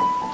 you.